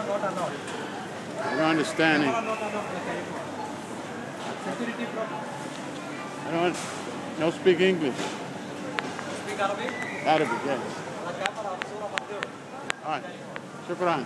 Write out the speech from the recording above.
I don't understand it. I don't no speak English. Speak Arabic. Arabic, yes. All right. Shukran.